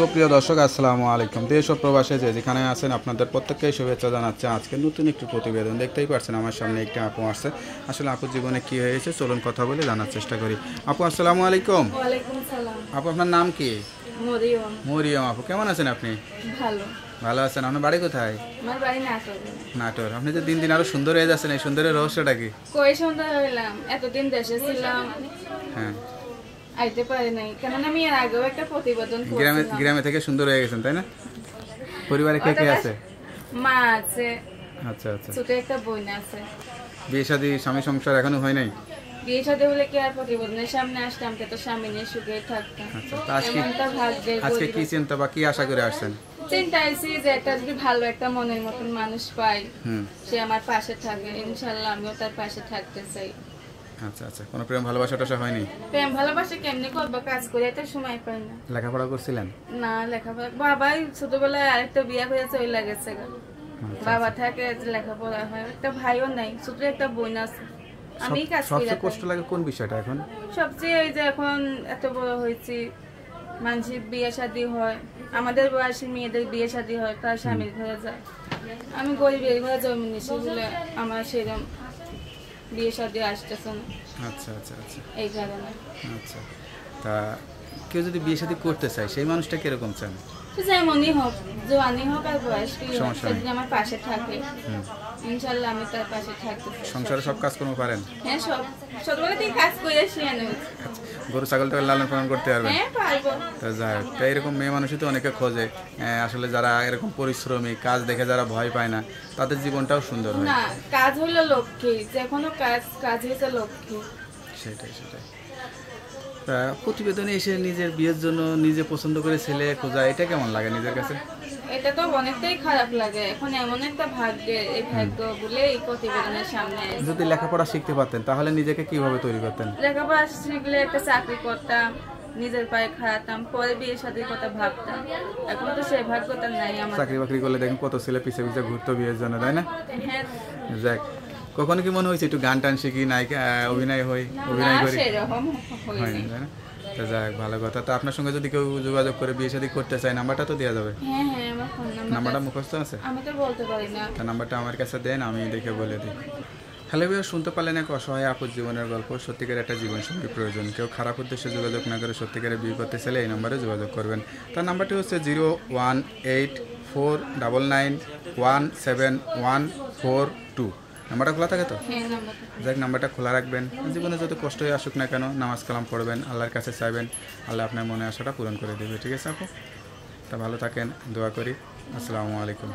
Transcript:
সুপ্রিয় দর্শক আসসালামু আলাইকুম। দেশ ও প্রবাসে যে যেখানে আছেন আপনাদের প্রত্যেককে শুভেচ্ছা জানাচ্ছে। আজকে নতুন একটি প্রতিবেদন দেখতেই পাচ্ছেন আমার সামনে একটি আপু আসছে। আসলে আপুর জীবনে কি হয়েছে চলুন কথা বলে জানার চেষ্টা করি। আপু আসসালামু আলাইকুম। আপু আপনার নাম কি? মরিয়ম। মরিয়ম আপু কেমন আছেন আপনি? ভালো। ভালো আছেন। আপনার বাড়ি কোথায়? আমার বাড়ি নাটোর। আপনি যে দিন দিন আরও সুন্দর হয়ে যাচ্ছেন এই সুন্দরের রহস্যটা কি? কই সন্ধ্যা হইলাম? এতদিন দেশে ছিলাম। হ্যাঁ। আইতে পারি নাই কেননা আমি এর আগেও একটা প্রতিবেদন গ্রামে গ্রামে থেকে সুন্দর হয়ে গেছেন তাই না পরিবারে কে কে আছে মা আছে আচ্ছা আচ্ছা ছোট একটা বোন আছে বিয়ে শাদী স্বামী সংসার এখনও হয় নাই বিয়ে সাথে হলে কি আর প্রতিবেদনের সামনে আসতাম তো স্বামী নিয়ে সুখে থাকতাম আজকে আজকে কি চিন্তা বা কি আশা করে আসছেন চিন্তা আইছি যে একটা যদি ভালো একটা মনের মতন মানুষ পাই সে আমার পাশে থাকে ইনশাল্লাহ আমিও তার পাশে থাকতে চাই আচ্ছা আচ্ছা। কোনো প্রেম ভালোবাসা টাসা হয়নি? প্রেম ভালোবাসা কেমনি করব? কাজ করে তো সময় পাই না। লেখাপড়া করছিলেন? না লেখাপড়া বাবাই ছোটবেলায় আরেকটা বিয়া চলে গেছে গো। বাবা থাকে লেখাপড়া হয় একটা ভাইও নাই ছোট একটা বোন আছে। আমি কাজ করি সবচেয়ে কষ্ট লাগে কোন বিষয়টা এখন? সবচেয়ে এই যে এখন এত বড় হয়েছি মানুষের বিয়ে শাদী হয় আমাদের বয়সী মেয়েদের বিয়ে শাদী হয় তার স্বামীর ঘরে যায়। আমি গরিবের ঘরে জন্ম নিয়েছি বলে আমার সেরকম বিয়ে শাদী আসতেছে না আচ্ছা আচ্ছা আচ্ছা। এই কারণে। আচ্ছা। তা কেউ যদি বিয়ে শাদী করতে চায় সেই মানুষটা কীরকম চান যেমনই হোক জোয়ানি হোক আর বয়স কি হোক সমস্যা সে নেই। যদি আমার পাশে থাকে। ইনশাল্লাহ আমি তার পাশে থাকতে সংসারে সব পারেন? হ্যাঁ সব। ছোটবেলা থেকে কাজ করে শিয়ানো গরু ছাগলটা লালন পালন করতে পারবেন? হ্যাঁ পারব। তা যাই হোক তা এরকম মেয়ে মানুষই তো অনেকে খোঁজে। আসলে যারা এরকম পরিশ্রমী কাজ দেখে যারা ভয় পায় না তাদের জীবনটাও সুন্দর হয়। না কাজ হলো লক্ষ্মী। যে কোনো কাজ কাজ হয়েছে লক্ষ্মী। সেটাই সেটাই। প্রতিবেদনে এসে নিজের বিয়ের জন্য নিজে পছন্দ করে ছেলে খোঁজা এটা কেমন লাগে নিজের কাছে? এটা তো অনেকটাই খারাপ লাগে। এখন এমন একটা ভাগ্যের এই ভাগ্য বলে এই প্রতিবেদনের সামনে যদি লেখাপড়া শিখতে পারতেন তাহলে নিজেকে কীভাবে তৈরি করতেন? লেখাপড়া শিখলে একটা চাকরি করতাম নিজের পায়ে খাওয়াতাম পরে বিয়ের সাথে কথা ভাবতাম। এখন তো সেই ভাগ্যটা নাই আমার চাকরি বাকরি করলে দেখেন কত ছেলে পিছে পিছে ঘুরতো বিয়ের জন্য তাই না? হ্যাঁ। যাক কখনো কি মনে হয়েছে একটু গান টান শিখি নায়িকা অভিনয় হই অভিনয় করি? সেরকম হয়নি। হয়নি তাই না? তা যাক ভালো কথা। তো আপনার সঙ্গে যদি কেউ যোগাযোগ করে বিয়ে শাদী করতে চায় নাম্বারটা তো দেওয়া যাবে? হ্যাঁ হ্যাঁ নাম্বারটা মুখস্থ আছে? তা নাম্বারটা আমার কাছে দেন আমি দেখে বলে দিই। হ্যালো ভাইয়া শুনতে পারলেন এক অসহায় আপুর জীবনের গল্প। সত্যিকার একটা জীবনসঙ্গী প্রয়োজন। কেউ খারাপ উদ্দেশ্যে যোগাযোগ না করে সত্যিকারে বিয়ে করতে চাইলে এই নম্বরে যোগাযোগ করবেন। তার নাম্বারটি হচ্ছে zero one eight four double nine one seven one four two. নাম্বারটা খোলা থাকে তো? যাই নাম্বারটা যাক নাম্বারটা খোলা রাখবেন। জীবনে যত কষ্টই আসুক না কেন নামাজ কালাম পড়বেন আল্লাহর কাছে চাইবেন আল্লাহ আপনার মনে আশাটা পূরণ করে দেবে ঠিক আছে আপু? তা ভালো থাকেন দোয়া করি। আসসালামু আলাইকুম।